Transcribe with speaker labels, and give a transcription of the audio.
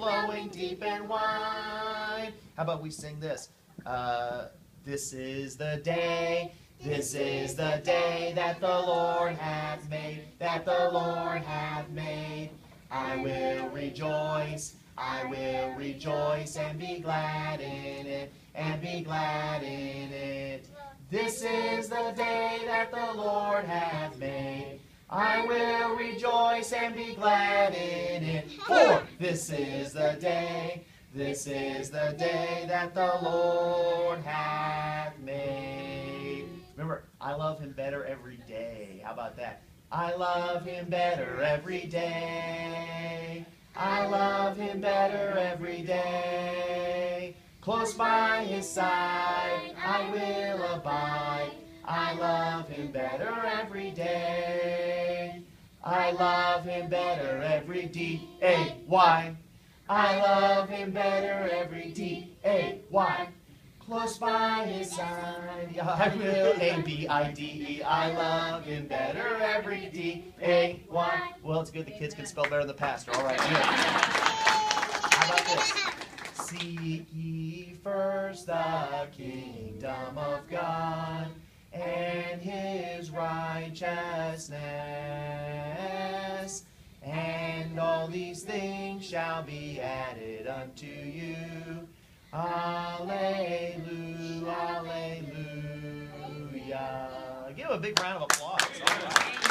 Speaker 1: flowing deep and wide. How about we sing this? Uh, this is the day, this is the day that the Lord hath made, that the Lord hath made. I will rejoice, I will rejoice and be glad in it, and be glad in it. This is the day that the Lord hath made. I will rejoice and be glad in it. For this is the day, this is the day that the Lord hath made. Remember, I love him better every day. How about that? I love him better every day. I love him better every day. Close by his side, I will abide. I love him better every day. I love him better every D A Y. I love him better every D A Y. Close by his side, I will A B I D. I love him better every D A Y. Well, it's good the kids can spell better than the pastor. All right, good. How about this? Seek ye first the kingdom of God and his righteousness, all these things shall be added unto you. Alleluia, alleluia. Give a big round of applause.